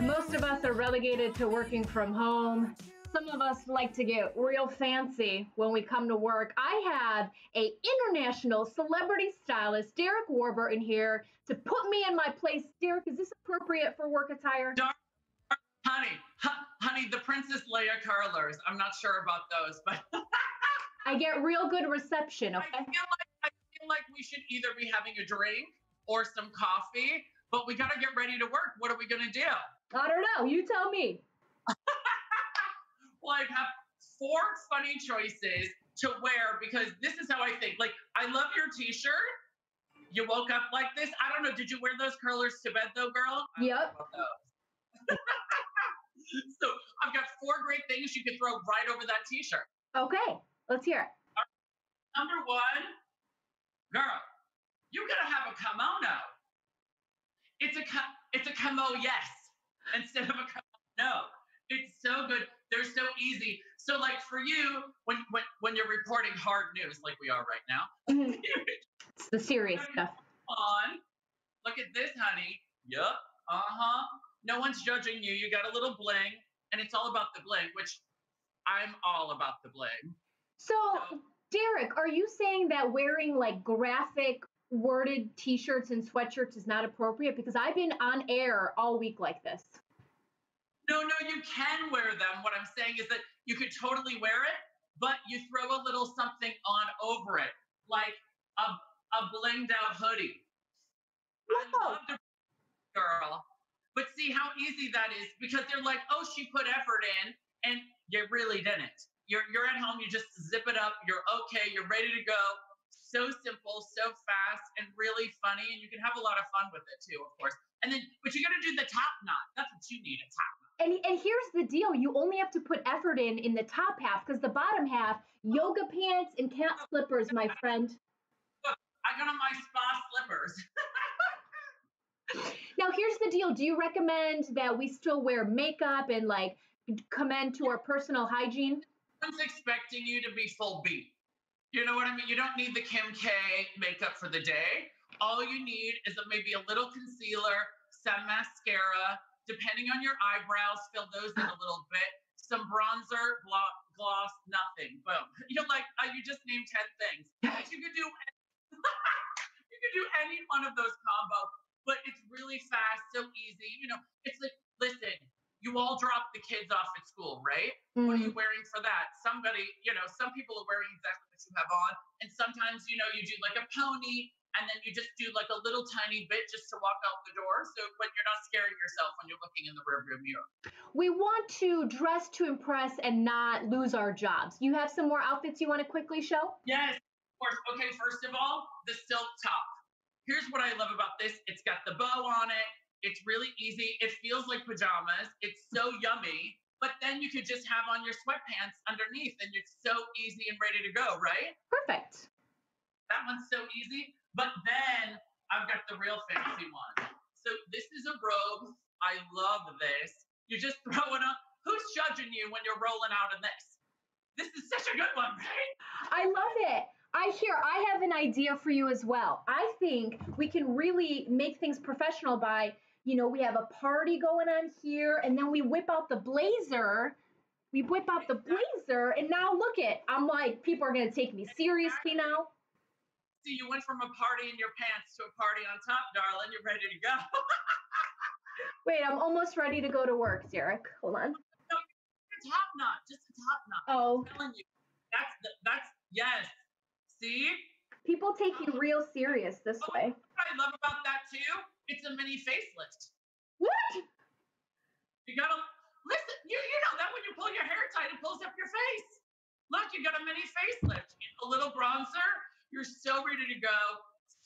most of us are relegated to working from home. Some of us like to get real fancy when we come to work. I have a international celebrity stylist, Derek Warburton, here to put me in my place. Derek, is this appropriate for work attire? Dar- honey, honey, the Princess Leia curlers. I'm not sure about those, but I get real good reception, I okay? feel like I feel like we should either be having a drink or some coffee. But we gotta get ready to work. What are we gonna do? I don't know. You tell me. Well, I have four funny choices to wear because this is how I think. Like, I love your T-shirt. You woke up like this. I don't know. Did you wear those curlers to bed though, girl? I Yep. so I've got four great things you can throw right over that T-shirt. Okay, let's hear it. Number one, girl, you gotta have a kimono. It's a it's a kimo yes instead of a no, It's so good. They're so easy. So like for you, when when when you're reporting hard news like we are right now, Mhm. It's the serious stuff. on. Look at this, honey. Yup. Uh huh. No one's judging you. You got a little bling, and it's all about the bling, which I'm all about the bling. So, Derek, are you saying that wearing like graphic worded t-shirts and sweatshirts is not appropriate? Because I've been on air all week like this. No, no, you can wear them. What I'm saying is that you could totally wear it, but you throw a little something on over it, like a, a blinged out hoodie. I love the girl. But see how easy that is because they're like, oh, she put effort in, and you really didn't. You're you're at home, you just zip it up, you're okay, you're ready to go. So simple, so fast, and really funny, and you can have a lot of fun with it too, of course. And then, but you got to do the top knot. That's what you need, a top. And, and here's the deal you only have to put effort in in the top half because the bottom half, yoga pants and cat slippers, my friend. I got on my spa slippers. Now, here's the deal do you recommend that we still wear makeup and like commend to our personal hygiene? One's expecting you to be full beat. You know what I mean? You don't need the Kim K makeup for the day. All you need is a, maybe a little concealer, some mascara, depending on your eyebrows, fill those in a little bit, some bronzer, glo- gloss, nothing. Boom. You're like, uh, you just named 10 things. You could do you could do any one of those combos, but it's really fast, so easy. You know, it's like, listen, you all drop the kids off at school, right? What are you wearing for that? Somebody, you know, some people are wearing exactly what you have on, and sometimes, you know, you do like a pony, and then you just do like a little tiny bit just to walk out the door. So, but you're not scaring yourself when you're looking in the rearview mirror. We want to dress to impress and not lose our jobs. You have some more outfits you want to quickly show? Yes, of course. Okay, first of all, the silk top. Here's what I love about this it's got the bow on it. It's really easy. It feels like pajamas. It's so yummy. But then you could just have on your sweatpants underneath and it's so easy and ready to go, right? Perfect. That one's so easy. But then I've got the real fancy one. So this is a robe. I love this. You're just throw it on. Who's judging you when you're rolling out in this? This is such a good one, right? I love it. I hear I have an idea for you as well. I think we can really make things professional by, you know, we have a party going on here and then we whip out the blazer. We whip out the blazer and now look it. I'm like, people are going to take me seriously now. See, you went from a party in your pants to a party on top, darling. You're ready to go. Wait, I'm almost ready to go to work, Derek. Hold on. a top knot, just a top knot. Oh, I'm telling you, that's the, that's yes. See, people take you um, real serious this oh, way. what I love about that too, it's a mini facelift. What? You gotta listen. You you know that when you pull your hair tight, it pulls up your face. Look, you got a mini facelift, a little bronzer. You're so ready to go.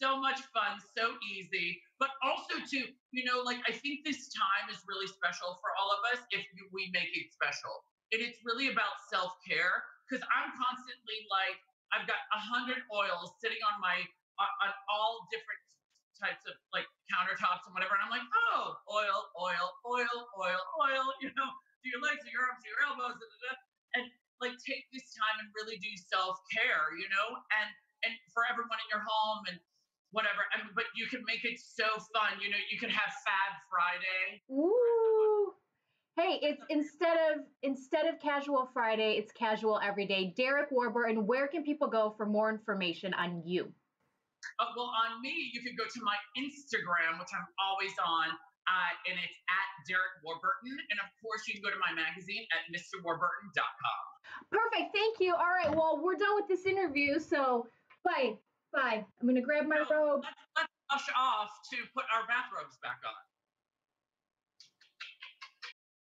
So much fun, so easy. But also too, you know, like I think this time is really special for all of us if we make it special. And it's really about self care because I'm constantly like I've got a hundred oils sitting on my on, on all different types of like countertops and whatever. And I'm like, oh, oil, oil, oil, oil, oil. You know, do your legs, do your arms, do your elbows, da, da, da. and like take this time and really do self care. You know, and and for everyone in your home and whatever. And but you can make it so fun. You know, you can have Fab Friday. Ooh. Hey, it's instead of instead of casual Friday, it's casual every day. Derek Warburton, where can people go for more information on you? Uh, well, on me, you can go to my Instagram, which I'm always on, uh, and it's at Derek Warburton. And of course, you can go to my magazine at MrWarburton.com. Perfect. Thank you. All right. Well, we're done with this interview. So, bye. Bye. I'm going to grab my No, robe. Let's, let's rush off to put our bathrobes back on.